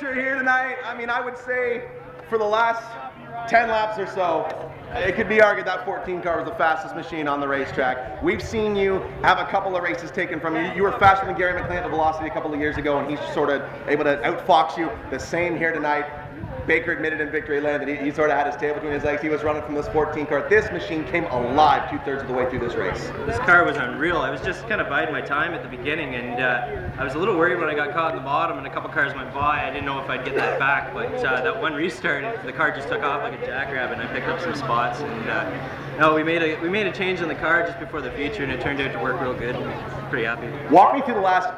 here tonight. I mean, I would say for the last 10 laps or so, it could be argued that 14 car was the fastest machine on the racetrack. We've seen you have a couple of races taken from you. You were faster than Gary McLean at the Velocity a couple of years ago, and he's sort of able to outfox you. The same here tonight. Baker admitted in victory lane that he, he, sort of had his tail between his legs. He was running from this 14 car. This machine came alive two thirds of the way through this race. This car was unreal. I was just kind of biding my time at the beginning, and uh, I was a little worried when I got caught in the bottom and a couple cars went by. I didn't know if I'd get that back, but uh, that one restart, the car just took off like a jackrabbit, and I picked up some spots. And uh, no, we made a we made a change in the car just before the feature, and it turned out to work real good. Pretty happy. Walk me through the last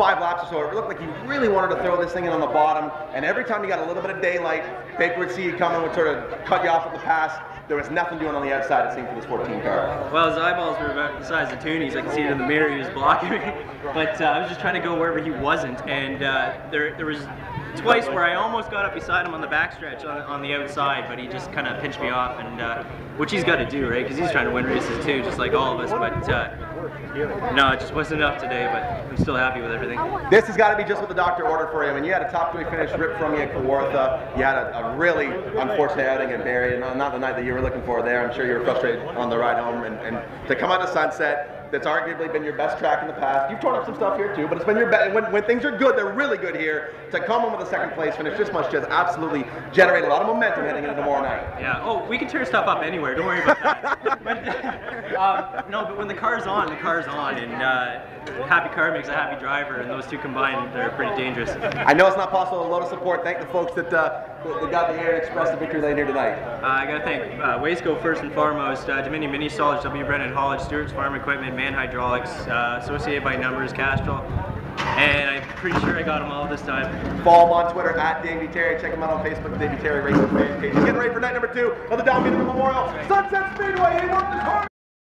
five laps or so, it looked like he really wanted to throw this thing in on the bottom. And every time he got a little bit of daylight, Baker would see you coming, would sort of cut you off at the pass. There was nothing doing on the outside, it seemed, for this 14 car. Well, his eyeballs were about the size of Toonies. I could see it in the mirror. He was blocking me. But uh, I was just trying to go wherever he wasn't. And uh, there, there was twice where I almost got up beside him on the backstretch on, on the outside, but he just kind of pinched me off, and uh, which he's got to do, right? Because he's trying to win races too, just like all of us. But uh, no, it just wasn't enough today, but I'm still happy with everything. This has got to be just what the doctor ordered for you. I mean, you had a top three finish ripped from you at Kawartha. You had a, a, really unfortunate outing at and not the night that you were looking for there. I'm sure you were frustrated on the ride home, and, and to come out of Sunset, that's arguably been your best track in the past. You've torn up some stuff here too, but it's been your best. When, when things are good, they're really good here. To come home with a second place finish, this much just absolutely generate a lot of momentum heading into tomorrow night. Yeah. Oh, we can tear stuff up anywhere. Don't worry about that. but, um, no, but when the car's on, the car's on, and uh, happy car makes a happy driver, and those two combined, they're pretty dangerous. I know it's not possible. A lot of support. Thank the folks that, uh, that got the Erin Express the victory lane here tonight. Uh, I got to thank uh, Wasteco first and foremost, uh, Dominion Mini Solids, W. Brennan Haulage, Stewart's Farm Equipment, Man Hydraulics, uh, Associated by Numbers, Castrol. And I'm pretty sure I got them all this time. Follow him on Twitter at Davey Terry. Check him out on Facebook, Davey Terry Racing fan page. Getting ready for night number two of the Don Memorial Sunset Speedway.